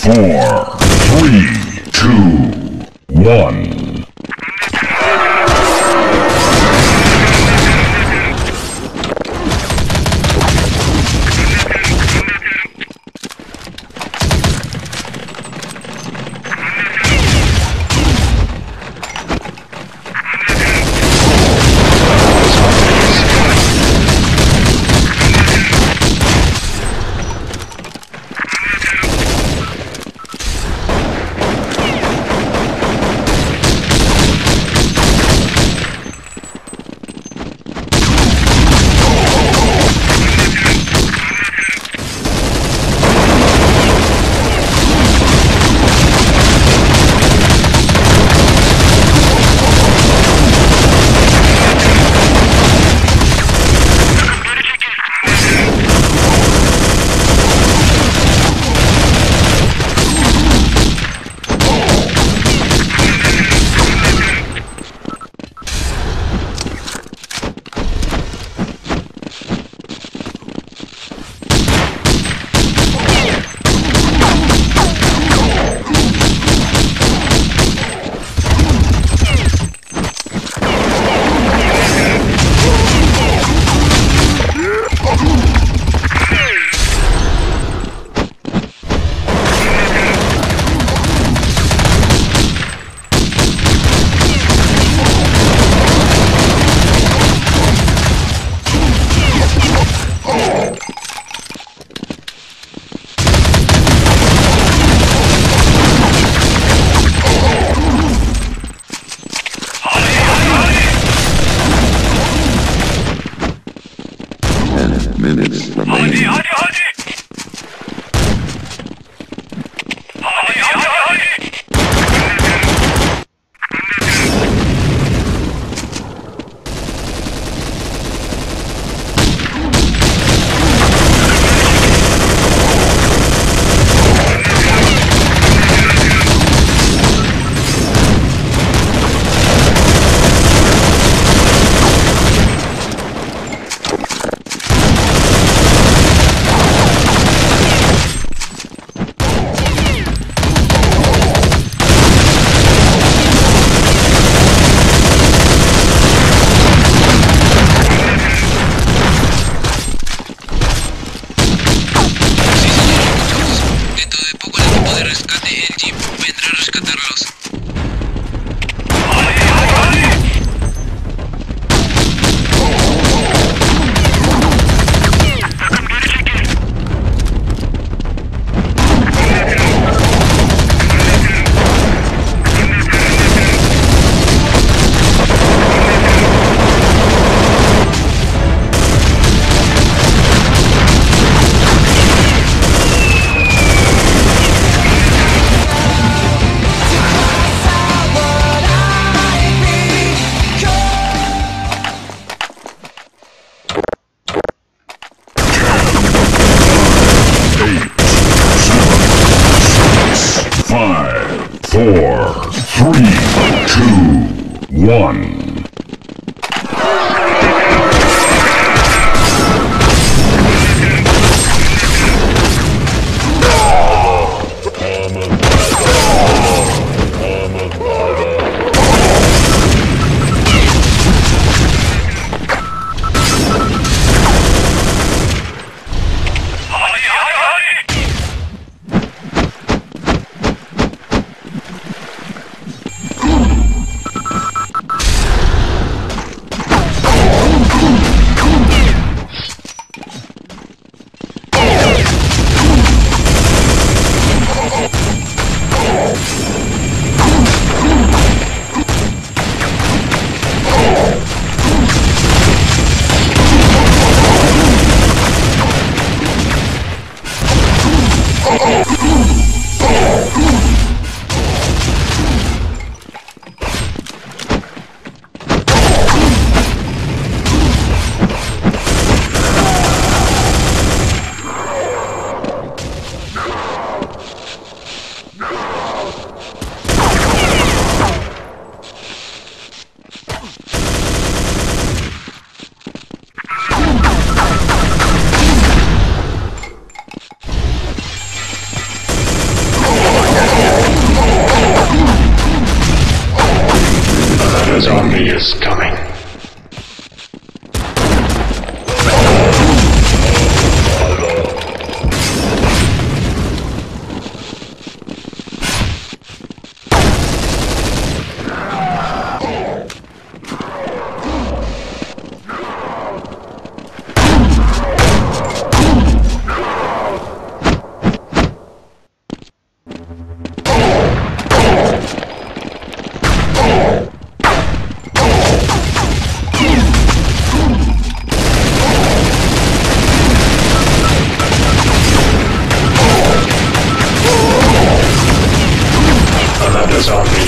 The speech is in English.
four, one. zombie is coming. Zombie.